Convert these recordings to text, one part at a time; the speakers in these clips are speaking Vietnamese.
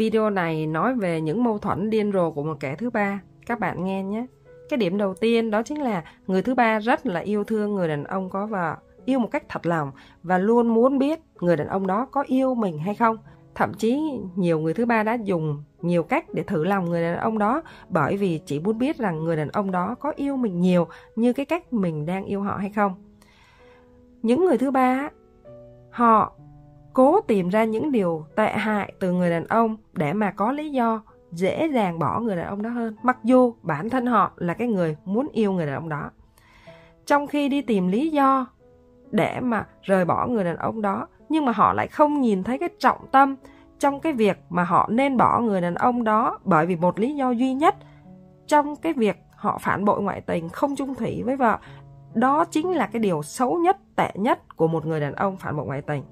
Video này nói về những mâu thuẫn điên rồ của một kẻ thứ ba. Các bạn nghe nhé. Cái điểm đầu tiên đó chính là người thứ ba rất là yêu thương người đàn ông có vợ, yêu một cách thật lòng và luôn muốn biết người đàn ông đó có yêu mình hay không. Thậm chí nhiều người thứ ba đã dùng nhiều cách để thử lòng người đàn ông đó bởi vì chỉ muốn biết rằng người đàn ông đó có yêu mình nhiều như cái cách mình đang yêu họ hay không. Những người thứ ba, họ cố tìm ra những điều tệ hại từ người đàn ông để mà có lý do dễ dàng bỏ người đàn ông đó hơn. Mặc dù bản thân họ là cái người muốn yêu người đàn ông đó. Trong khi đi tìm lý do để mà rời bỏ người đàn ông đó, nhưng mà họ lại không nhìn thấy cái trọng tâm trong cái việc mà họ nên bỏ người đàn ông đó bởi vì một lý do duy nhất trong cái việc họ phản bội ngoại tình không chung thủy với vợ, đó chính là cái điều xấu nhất, tệ nhất của một người đàn ông phản bội ngoại tình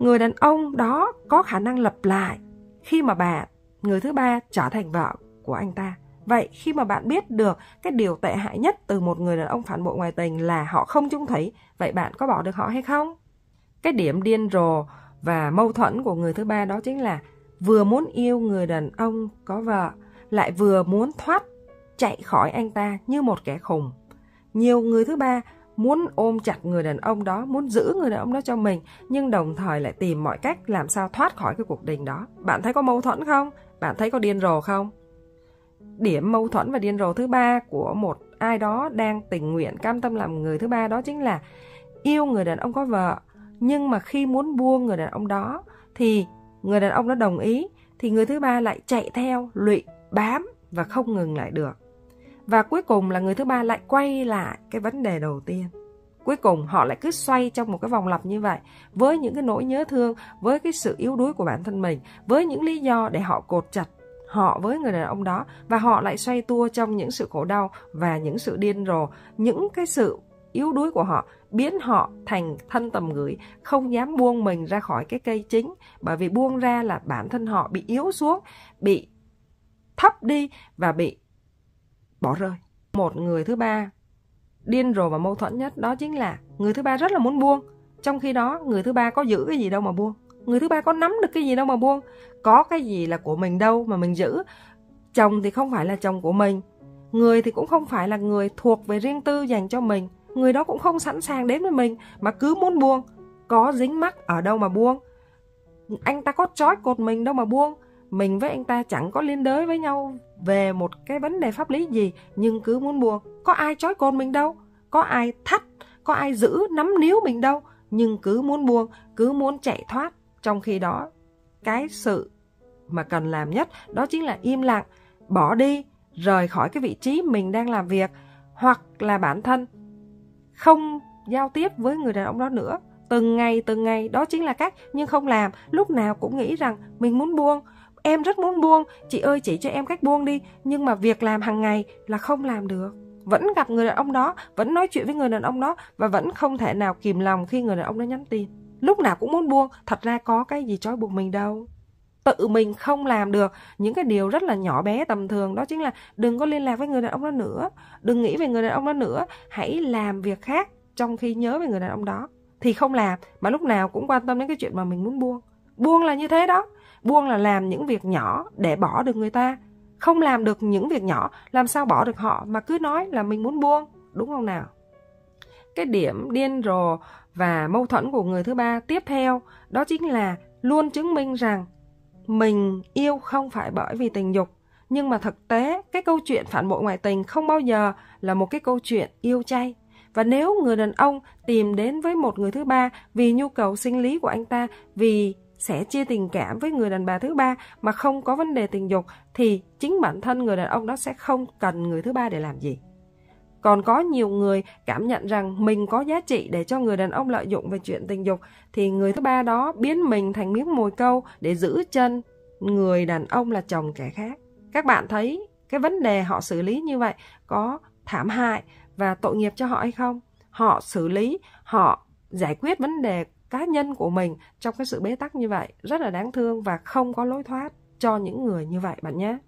người đàn ông đó có khả năng lập lại khi mà bà, người thứ ba trở thành vợ của anh ta. Vậy khi mà bạn biết được cái điều tệ hại nhất từ một người đàn ông phản bội ngoài tình là họ không chung thủy vậy bạn có bỏ được họ hay không? Cái điểm điên rồ và mâu thuẫn của người thứ ba đó chính là vừa muốn yêu người đàn ông có vợ, lại vừa muốn thoát chạy khỏi anh ta như một kẻ khùng. Nhiều người thứ ba muốn ôm chặt người đàn ông đó, muốn giữ người đàn ông đó cho mình, nhưng đồng thời lại tìm mọi cách làm sao thoát khỏi cái cuộc tình đó. Bạn thấy có mâu thuẫn không? Bạn thấy có điên rồ không? Điểm mâu thuẫn và điên rồ thứ ba của một ai đó đang tình nguyện cam tâm làm người thứ ba đó chính là yêu người đàn ông có vợ, nhưng mà khi muốn buông người đàn ông đó thì người đàn ông đó đồng ý thì người thứ ba lại chạy theo, lụy, bám và không ngừng lại được. Và cuối cùng là người thứ ba lại quay lại cái vấn đề đầu tiên. Cuối cùng họ lại cứ xoay trong một cái vòng lặp như vậy với những cái nỗi nhớ thương, với cái sự yếu đuối của bản thân mình, với những lý do để họ cột chặt họ với người đàn ông đó và họ lại xoay tua trong những sự khổ đau và những sự điên rồ, những cái sự yếu đuối của họ biến họ thành thân tầm gửi, không dám buông mình ra khỏi cái cây chính bởi vì buông ra là bản thân họ bị yếu xuống, bị thấp đi và bị bỏ rơi. Một người thứ ba điên rồ và mâu thuẫn nhất đó chính là người thứ ba rất là muốn buông. Trong khi đó, người thứ ba có giữ cái gì đâu mà buông. Người thứ ba có nắm được cái gì đâu mà buông. Có cái gì là của mình đâu mà mình giữ. Chồng thì không phải là chồng của mình. Người thì cũng không phải là người thuộc về riêng tư dành cho mình. Người đó cũng không sẵn sàng đến với mình mà cứ muốn buông. Có dính mắc ở đâu mà buông. Anh ta có trói cột mình đâu mà buông mình với anh ta chẳng có liên đới với nhau về một cái vấn đề pháp lý gì, nhưng cứ muốn buông có ai trói cồn mình đâu, có ai thắt, có ai giữ, nắm níu mình đâu, nhưng cứ muốn buông cứ muốn chạy thoát. Trong khi đó, cái sự mà cần làm nhất đó chính là im lặng, bỏ đi, rời khỏi cái vị trí mình đang làm việc, hoặc là bản thân. Không giao tiếp với người đàn ông đó nữa. Từng ngày từng ngày, đó chính là cách, nhưng không làm. Lúc nào cũng nghĩ rằng mình muốn buông Em rất muốn buông, chị ơi chỉ cho em cách buông đi, nhưng mà việc làm hàng ngày là không làm được. Vẫn gặp người đàn ông đó, vẫn nói chuyện với người đàn ông đó và vẫn không thể nào kìm lòng khi người đàn ông đó nhắn tin. Lúc nào cũng muốn buông, thật ra có cái gì trói buộc mình đâu. Tự mình không làm được những cái điều rất là nhỏ bé tầm thường đó chính là đừng có liên lạc với người đàn ông đó nữa, đừng nghĩ về người đàn ông đó nữa, hãy làm việc khác trong khi nhớ về người đàn ông đó thì không làm mà lúc nào cũng quan tâm đến cái chuyện mà mình muốn buông. Buông là như thế đó buông là làm những việc nhỏ để bỏ được người ta. Không làm được những việc nhỏ, làm sao bỏ được họ mà cứ nói là mình muốn buông, đúng không nào? Cái điểm điên rồ và mâu thuẫn của người thứ ba tiếp theo, đó chính là luôn chứng minh rằng mình yêu không phải bởi vì tình dục. Nhưng mà thực tế, cái câu chuyện phản bội ngoại tình không bao giờ là một cái câu chuyện yêu chay. Và nếu người đàn ông tìm đến với một người thứ ba vì nhu cầu sinh lý của anh ta, vì sẽ chia tình cảm với người đàn bà thứ ba mà không có vấn đề tình dục thì chính bản thân người đàn ông đó sẽ không cần người thứ ba để làm gì. Còn có nhiều người cảm nhận rằng mình có giá trị để cho người đàn ông lợi dụng về chuyện tình dục thì người thứ ba đó biến mình thành miếng mồi câu để giữ chân người đàn ông là chồng kẻ khác. Các bạn thấy cái vấn đề họ xử lý như vậy có thảm hại và tội nghiệp cho họ hay không? Họ xử lý, họ giải quyết vấn đề cá nhân của mình trong cái sự bế tắc như vậy rất là đáng thương và không có lối thoát cho những người như vậy bạn nhé.